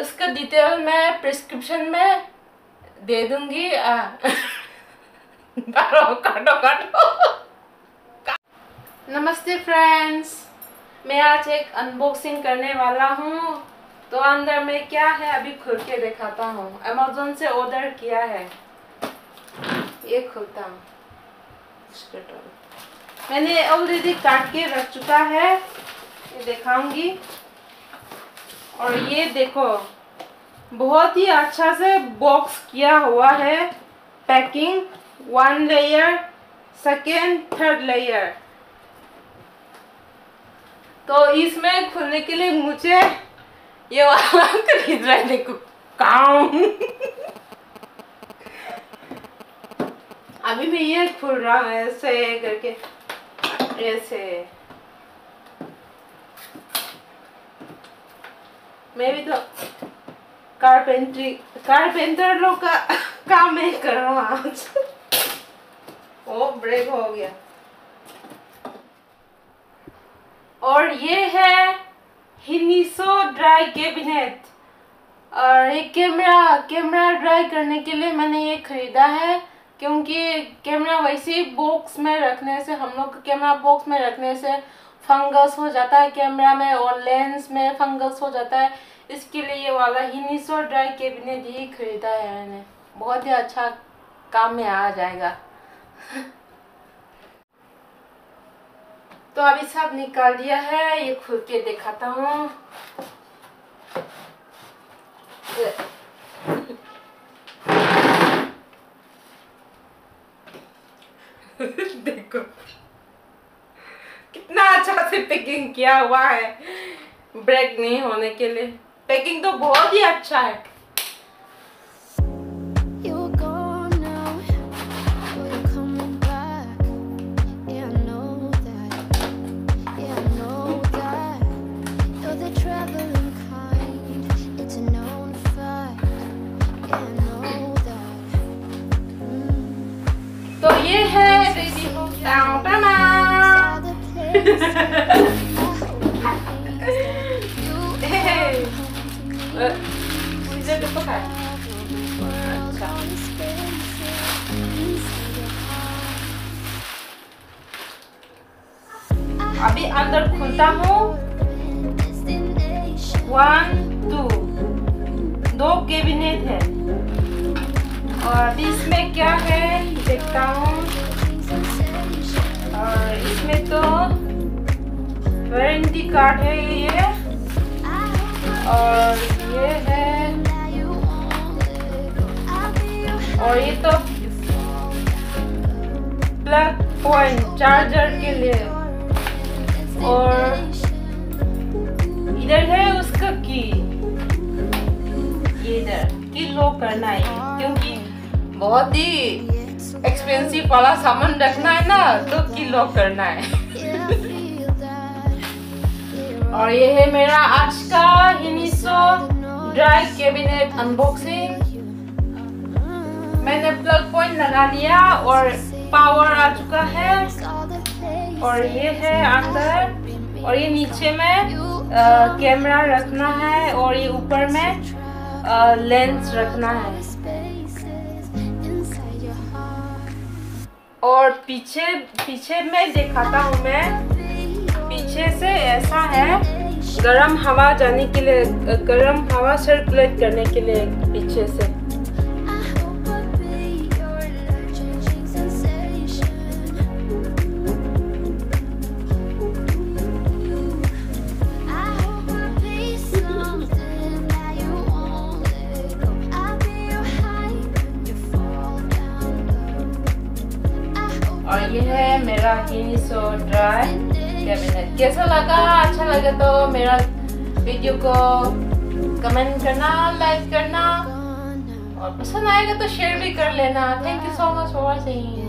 उसका डिटेल मैं प्रिस्क्रिप्शन में दे दूँगी काटो काटो नमस्ते फ्रेंड्स मैं आज एक अनबॉक्सिंग करने वाला हूँ। तो अंदर में क्या है, अभी खुल के दिखाता हूँ। अमेजोन से ऑर्डर किया है। ये खुलता हूँ। मैंने ऑलरेडी काट के रख चुका है। ये दिखाऊँगी। और ये देखो, बहुत ही अच्छा से बॉक्स किया हुआ है packing one layer second third layer तो इसमें खुलने के लिए मुझे ये वाला खरीद रहा है, देखो, काम। अभी भी ये खुल रहा है, ऐसे करके, ऐसे। मैं भी तो कारपेंट्री कारपेंटर लोग का काम मैं कर रहा हूँ आज। ओ ब्रेक हो गया। और ये है हिनिसो ड्राई कैबिनेट और एक कैमरा कैमरा ड्राई करने के लिए मैंने ये खरीदा है, क्योंकि कैमरा वैसे ही बॉक्स में रखने से, हम लोग कैमरा बॉक्स में रखने से फंगस हो जाता है कैमरा में और लेंस में फंगस हो जाता है। इसके लिए ये वाला हिनिसो ड्राई कैबिनेट ही खरीदा है मैंने। बहुत ही अच्छा काम में आ जाएगा। तो अभी सब निकाल दिया है, ये खुल के दिखाता हूँ। देखो। कितना अच्छा से पैकिंग किया हुआ है। ब्रेक नहीं होने के लिए। पैकिंग तो बहुत ही अच्छा है। तो ये है रेडी हो अभी अंदर खुलता हूँ। वन टू दो कैबिनेट है। और अभी इसमें क्या है देखता हूँ। वारंटी कार्ड है ये और ये है। और ये तो प्लग पॉइंट चार्जर के लिए। और इधर है उसका की ये इधर की लॉक करना है, क्योंकि बहुत ही एक्सपेंसिव वाला सामान रखना है ना तो की लॉक करना है। और ये है मेरा आज का हिनिसो ड्राई कैबिनेट अनबॉक्सिंग मैंने प्लग पॉइंट लगा लिया और पावर आ चुका है। और ये है अंदर। और ये नीचे में कैमरा रखना है और ये ऊपर में लेंस रखना है। और पीछे पीछे में दिखाता हूँ मैं। पीछे से ऐसा है, गर्म हवा जाने के लिए गर्म हवा सर्कुलेट करने के लिए पीछे से। और ये है मेरा हिनिसो ड्राई। कैसा लगा? अच्छा लगे तो मेरा वीडियो को कमेंट करना लाइक करना। और पसंद आएगा तो शेयर भी कर लेना। Thank you so much for watching